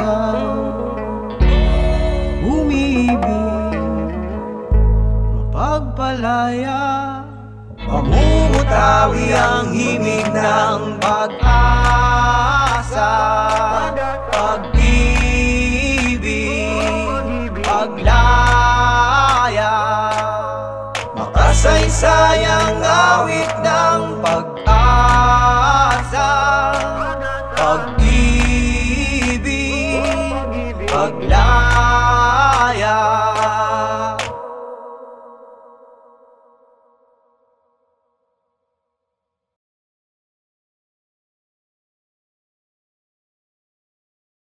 ikaw Umibig Mapagpalaya Pamumutawi ang himig ng pag-asa. Pag-ibig Paglaya Makasaysay ang awit ng pag-asa. Pag-ibig paglaan